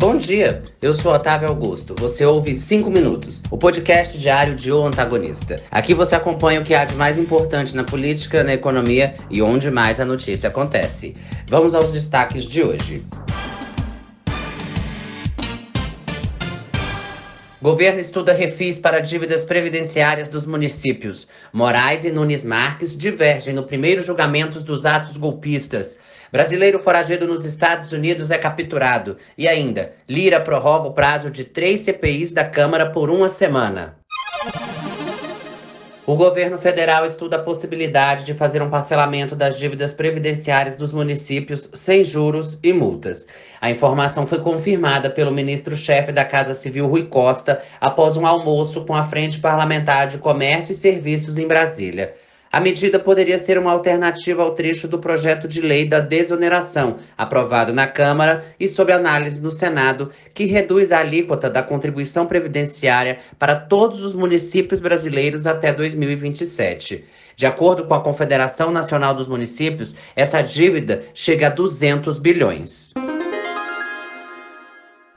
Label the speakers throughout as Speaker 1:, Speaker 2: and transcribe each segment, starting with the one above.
Speaker 1: Bom dia, eu sou Otávio Augusto. Você ouve 5 Minutos, o podcast diário de O Antagonista. Aqui você acompanha o que há de mais importante na política, na economia e onde mais a notícia acontece. Vamos aos destaques de hoje. Governo estuda refis para dívidas previdenciárias dos municípios. Moraes e Nunes Marques divergem no primeiro julgamento dos atos golpistas. Brasileiro foragido nos Estados Unidos é capturado. E ainda, Lira prorroga o prazo de três CPIs da Câmara por uma semana. O governo federal estuda a possibilidade de fazer um parcelamento das dívidas previdenciárias dos municípios sem juros e multas. A informação foi confirmada pelo ministro-chefe da Casa Civil, Rui Costa, após um almoço com a Frente Parlamentar de Comércio e Serviços em Brasília. A medida poderia ser uma alternativa ao trecho do projeto de lei da desoneração, aprovado na Câmara e sob análise no Senado, que reduz a alíquota da contribuição previdenciária para todos os municípios brasileiros até 2027. De acordo com a Confederação Nacional dos Municípios, essa dívida chega a 200 bilhões.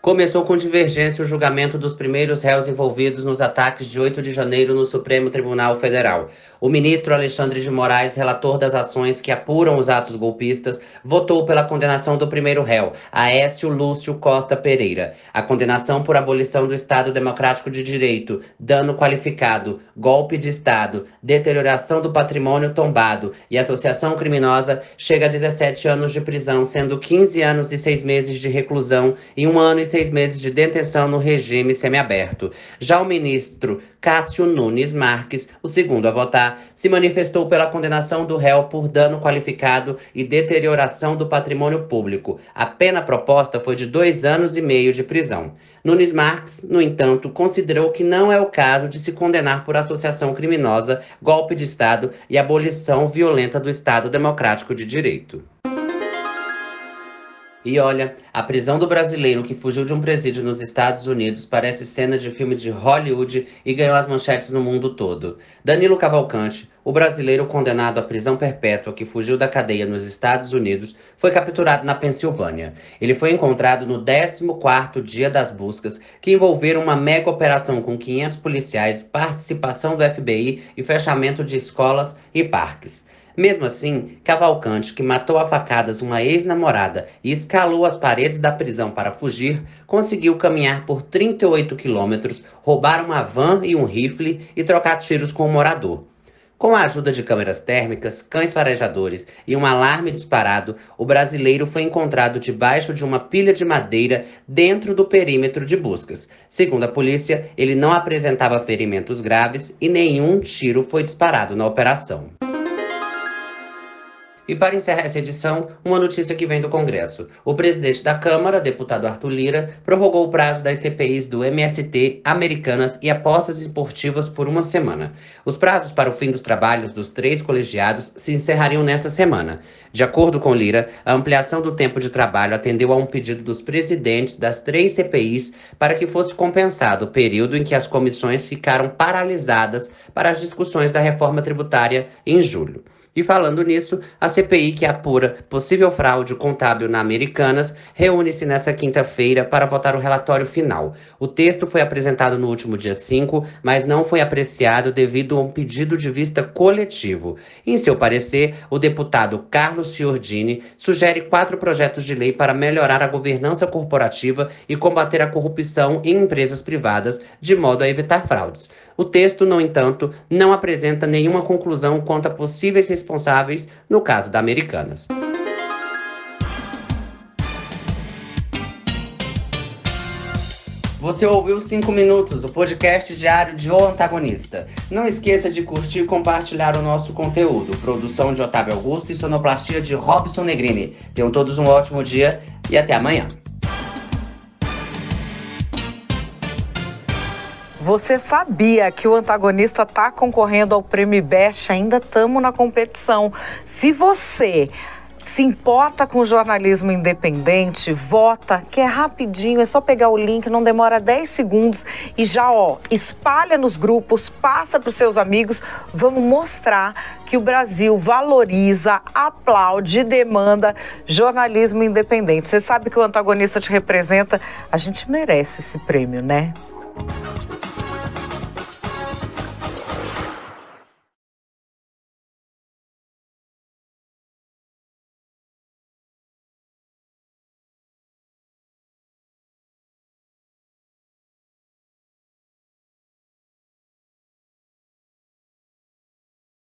Speaker 1: Começou com divergência o julgamento dos primeiros réus envolvidos nos ataques de 8 de janeiro no Supremo Tribunal Federal. O ministro Alexandre de Moraes, relator das ações que apuram os atos golpistas, votou pela condenação do primeiro réu, Aécio Lúcio Costa Pereira. A condenação por abolição do Estado Democrático de Direito, dano qualificado, golpe de Estado, deterioração do patrimônio tombado e associação criminosa chega a 17 anos de prisão, sendo 15 anos e 6 meses de reclusão e um ano e seis meses de detenção no regime semiaberto. Já o ministro Cássio Nunes Marques, o segundo a votar, se manifestou pela condenação do réu por dano qualificado e deterioração do patrimônio público. A pena proposta foi de dois anos e meio de prisão. Nunes Marques, no entanto, considerou que não é o caso de se condenar por associação criminosa, golpe de Estado e abolição violenta do Estado Democrático de Direito. E olha, a prisão do brasileiro que fugiu de um presídio nos Estados Unidos parece cena de filme de Hollywood e ganhou as manchetes no mundo todo. Danilo Cavalcante, o brasileiro condenado à prisão perpétua que fugiu da cadeia nos Estados Unidos, foi capturado na Pensilvânia. Ele foi encontrado no 14º dia das buscas, que envolveram uma mega operação com 500 policiais, participação do FBI e fechamento de escolas e parques. Mesmo assim, Cavalcante, que matou a facadas uma ex-namorada e escalou as paredes da prisão para fugir, conseguiu caminhar por 38 quilômetros, roubar uma van e um rifle e trocar tiros com o morador. Com a ajuda de câmeras térmicas, cães farejadores e um alarme disparado, o brasileiro foi encontrado debaixo de uma pilha de madeira dentro do perímetro de buscas. Segundo a polícia, ele não apresentava ferimentos graves e nenhum tiro foi disparado na operação. E para encerrar essa edição, uma notícia que vem do Congresso. O presidente da Câmara, deputado Arthur Lira, prorrogou o prazo das CPIs do MST, Americanas e apostas esportivas por uma semana. Os prazos para o fim dos trabalhos dos três colegiados se encerrariam nessa semana. De acordo com Lira, a ampliação do tempo de trabalho atendeu a um pedido dos presidentes das três CPIs para que fosse compensado o período em que as comissões ficaram paralisadas para as discussões da reforma tributária em julho. E falando nisso, a CPI que apura possível fraude contábil na Americanas reúne-se nesta quinta-feira para votar o relatório final. O texto foi apresentado no último dia 5, mas não foi apreciado devido a um pedido de vista coletivo. Em seu parecer, o deputado Carlos Ciordini sugere quatro projetos de lei para melhorar a governança corporativa e combater a corrupção em empresas privadas, de modo a evitar fraudes. O texto, no entanto, não apresenta nenhuma conclusão quanto a possíveis responsáveis no caso da Americanas. Você ouviu 5 Minutos, o podcast diário de O Antagonista. Não esqueça de curtir e compartilhar o nosso conteúdo. Produção de Otávio Augusto e sonoplastia de Robson Negrini. Tenham todos um ótimo dia e até amanhã.
Speaker 2: Você sabia que o antagonista está concorrendo ao prêmio Best? Ainda estamos na competição. Se você se importa com jornalismo independente, vota, que é rapidinho, é só pegar o link, não demora 10 segundos e já, ó, espalha nos grupos, passa para os seus amigos. Vamos mostrar que o Brasil valoriza, aplaude e demanda jornalismo independente. Você sabe que o antagonista te representa, a gente merece esse prêmio, né?